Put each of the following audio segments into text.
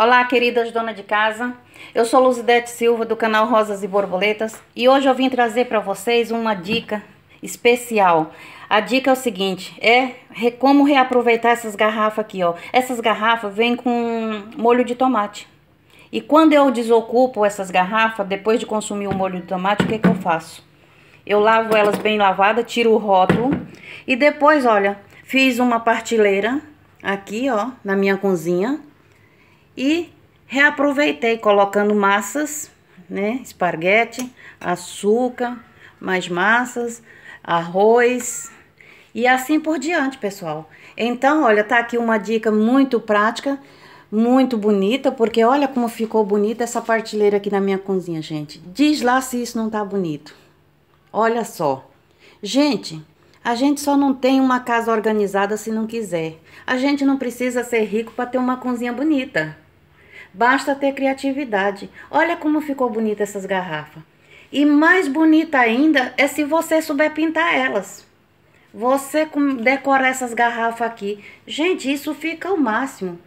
Olá, queridas donas de casa. Eu sou Luzidete Silva do canal Rosas e Borboletas e hoje eu vim trazer para vocês uma dica especial. A dica é o seguinte, é como reaproveitar essas garrafas aqui, ó. Essas garrafas vêm com molho de tomate. E quando eu desocupo essas garrafas, depois de consumir o molho de tomate, o que que eu faço? Eu lavo elas bem lavadas, tiro o rótulo e depois, olha, fiz uma partilheira aqui, ó, na minha cozinha e reaproveitei colocando massas, né? Esparguete, açúcar, mais massas, arroz e assim por diante, pessoal. Então, olha, tá aqui uma dica muito prática, muito bonita, porque olha como ficou bonita essa partilheira aqui na minha cozinha, gente. Diz lá se isso não tá bonito. Olha só. Gente, a gente só não tem uma casa organizada se não quiser. A gente não precisa ser rico para ter uma cozinha bonita. Basta ter criatividade. Olha como ficou bonita essas garrafas. E mais bonita ainda é se você souber pintar elas. Você decorar essas garrafas aqui. Gente, isso fica o máximo.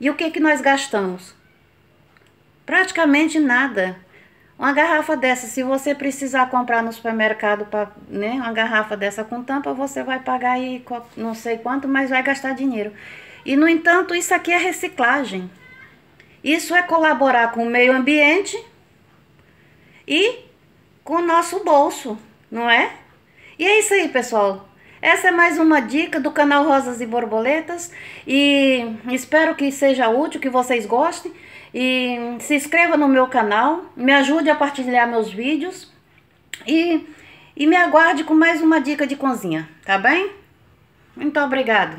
E o que, que nós gastamos? Praticamente nada. Uma garrafa dessa, se você precisar comprar no supermercado, pra, né, uma garrafa dessa com tampa, você vai pagar aí não sei quanto, mas vai gastar dinheiro. E, no entanto, isso aqui é reciclagem. Isso é colaborar com o meio ambiente e com o nosso bolso, não é? E é isso aí, pessoal. Essa é mais uma dica do canal Rosas e Borboletas e espero que seja útil, que vocês gostem. E se inscreva no meu canal, me ajude a partilhar meus vídeos e, e me aguarde com mais uma dica de cozinha, tá bem? Muito obrigado.